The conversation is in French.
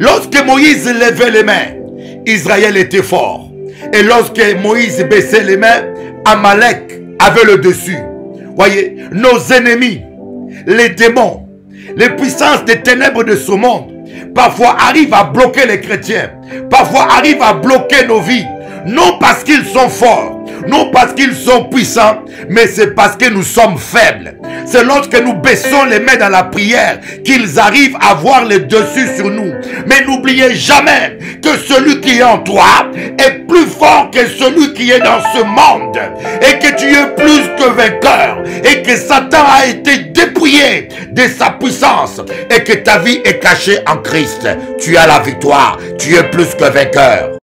Lorsque Moïse levait les mains, Israël était fort. Et lorsque Moïse baissait les mains, Amalek avait le dessus. Voyez, nos ennemis, les démons, les puissances des ténèbres de ce monde, parfois arrivent à bloquer les chrétiens, parfois arrivent à bloquer nos vies, non parce qu'ils sont forts, non parce qu'ils sont puissants, mais c'est parce que nous sommes faibles. C'est lorsque nous baissons les mains dans la prière qu'ils arrivent à voir le dessus sur nous. Mais n'oubliez jamais que celui qui est en toi est plus fort que celui qui est dans ce monde. Et que tu es plus que vainqueur. Et que Satan a été dépouillé de sa puissance. Et que ta vie est cachée en Christ. Tu as la victoire. Tu es plus que vainqueur.